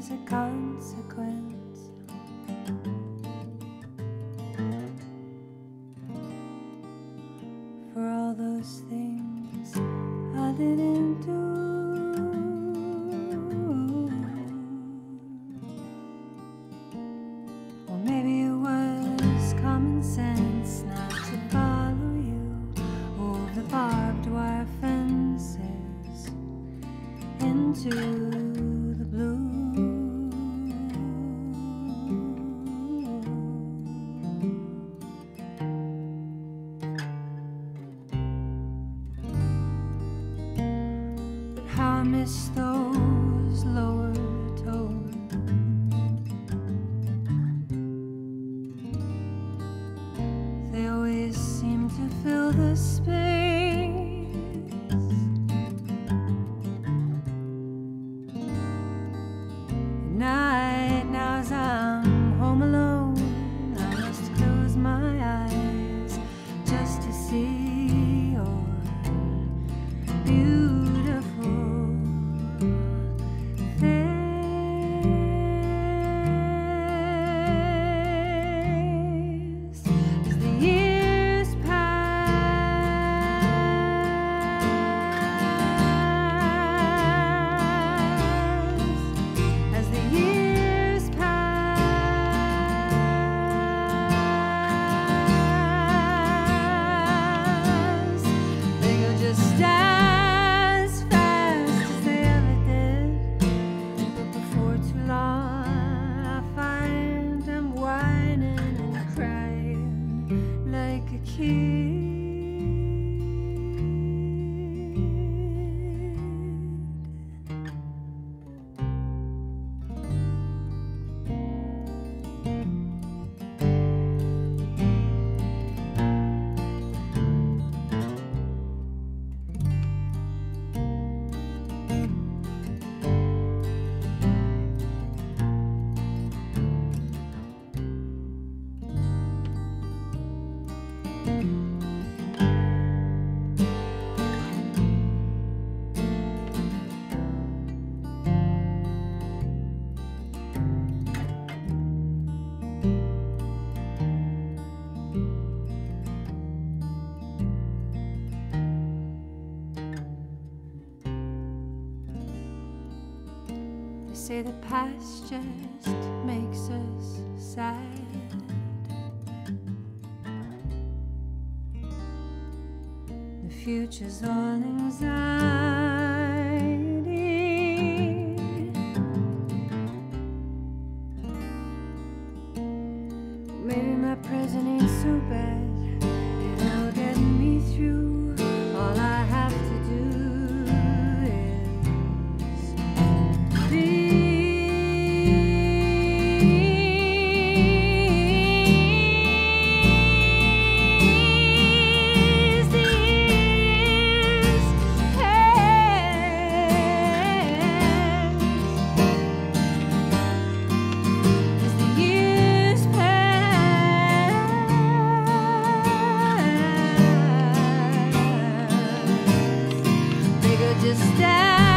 Is a consequence. For all those things I didn't do. Or maybe it was common sense not to follow you over barbed wire fences into how say the past just makes us sad. The future's all anxiety. Maybe my present ain't so bad. just stand.